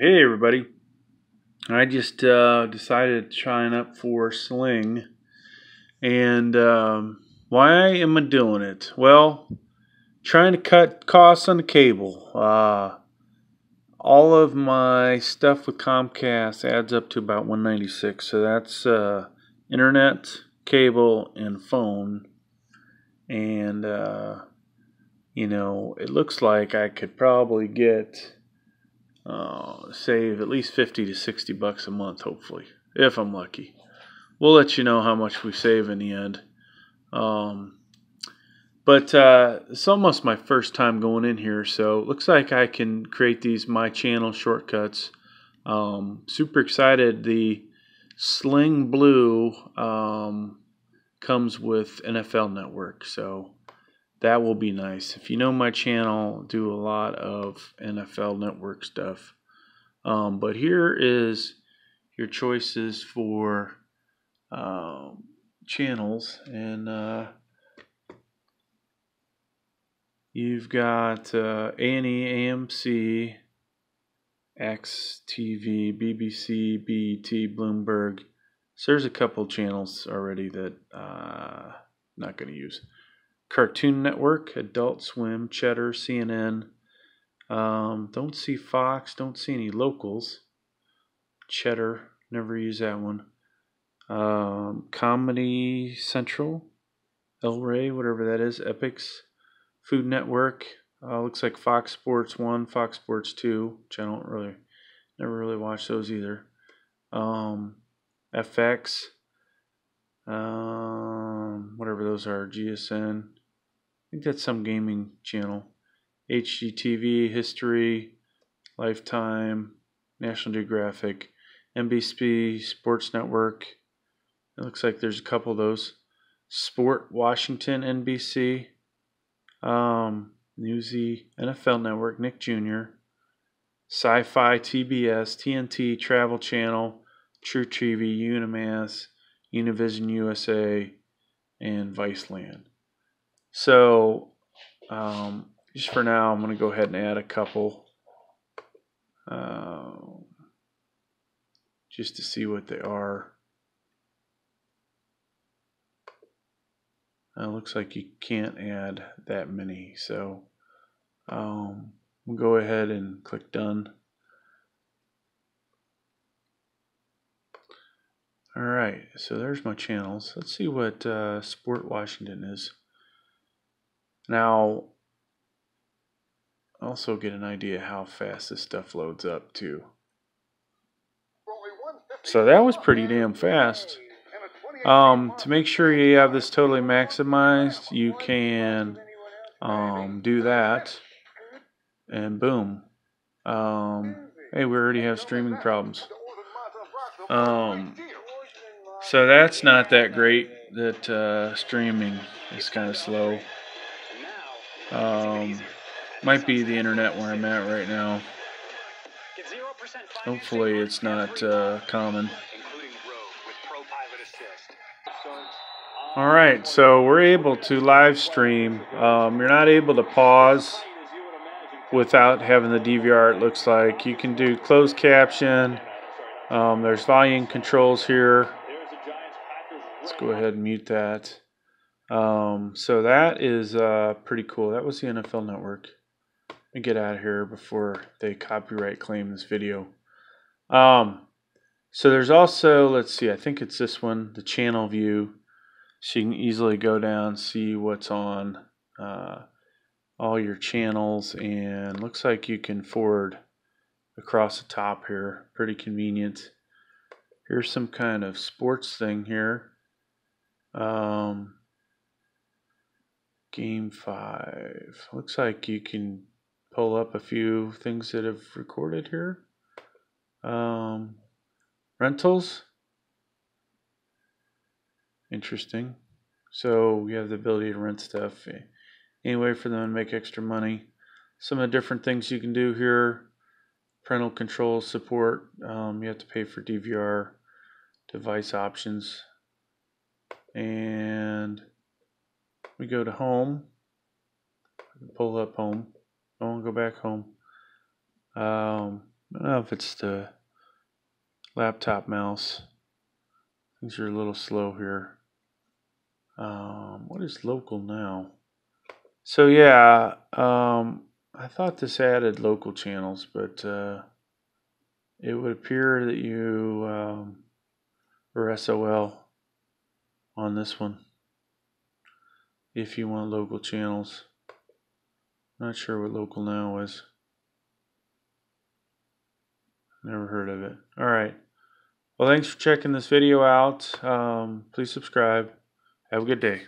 hey everybody. I just uh, decided to sign up for Sling, and um, why am I doing it? Well, trying to cut costs on the cable. Uh, all of my stuff with Comcast adds up to about 196, so that's uh, internet, cable, and phone, and uh, you know it looks like I could probably get uh, save at least 50 to 60 bucks a month, hopefully, if I'm lucky. We'll let you know how much we save in the end. Um, but uh, it's almost my first time going in here, so looks like I can create these my channel shortcuts. Um, super excited. The Sling Blue um, comes with NFL Network, so that will be nice. If you know my channel, do a lot of NFL Network stuff. Um, but here is your choices for um, channels, and uh, you've got uh, A&E, AMC, XTV, BBC, BET, Bloomberg. So there's a couple channels already that uh, I'm not going to use. Cartoon Network, Adult Swim, Cheddar, CNN. Um, don't see Fox, don't see any locals. Cheddar, never use that one. Um, Comedy Central, El Rey, whatever that is, Epix, Food Network. Uh, looks like Fox Sports 1, Fox Sports 2, which I don't really, never really watch those either. Um, FX, um, whatever those are, GSN, think that's some gaming channel. HGTV, History, Lifetime, National Geographic, NBC, Sports Network. It looks like there's a couple of those. Sport Washington, NBC, um, Newsy, NFL Network, Nick Jr., Syfy, TBS, TNT, Travel Channel, True TV, UniMás, Univision USA, and Viceland. So, um, just for now, I'm going to go ahead and add a couple uh, just to see what they are. Uh, looks like you can't add that many, so um, we'll go ahead and click done. All right, so there's my channels. Let's see what uh, Sport Washington is. Now, also get an idea how fast this stuff loads up too. So that was pretty damn fast. Um, to make sure you have this totally maximized, you can um, do that, and boom. Um, hey, we already have streaming problems. Um, so that's not that great. That uh, streaming is kind of slow. Um, might be the internet where I'm at right now. Hopefully it's not uh, common. Alright, so we're able to live stream. Um, you're not able to pause without having the DVR, it looks like. You can do closed caption. Um, there's volume controls here. Let's go ahead and mute that. Um, so that is uh, pretty cool. That was the NFL Network. Let me get out of here before they copyright claim this video. Um, so there's also, let's see, I think it's this one, the channel view. So you can easily go down, see what's on uh, all your channels, and looks like you can forward across the top here. Pretty convenient. Here's some kind of sports thing here. Um, Game 5. Looks like you can pull up a few things that have recorded here. Um, rentals. Interesting. So we have the ability to rent stuff anyway for them to make extra money. Some of the different things you can do here. Parental control support. Um, you have to pay for DVR device options. And we go to home. Pull up home. I want to go back home. Um, I don't know if it's the laptop mouse. Things are a little slow here. Um, what is local now? So yeah, um, I thought this added local channels, but uh, it would appear that you um, are SOL on this one if you want local channels. Not sure what local now is. Never heard of it. All right. Well, thanks for checking this video out. Um, please subscribe. Have a good day.